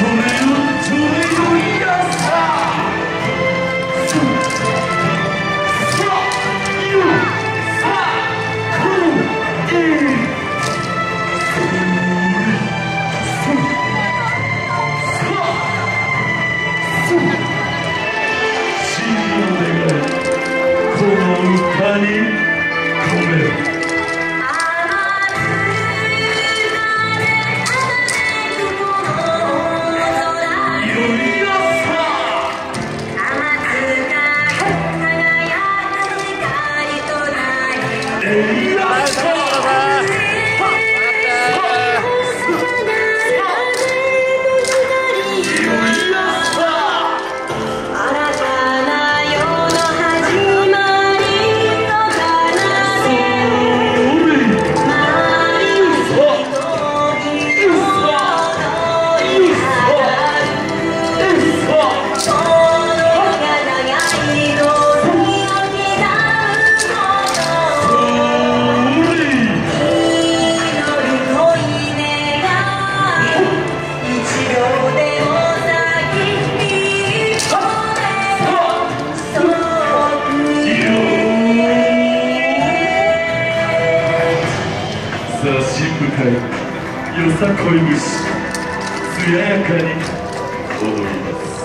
Tony. かいよさこい虫艶やかに踊ります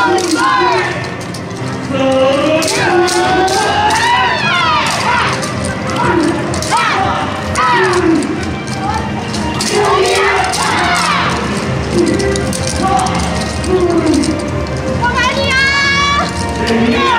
胜利！胜利！我爱你啊！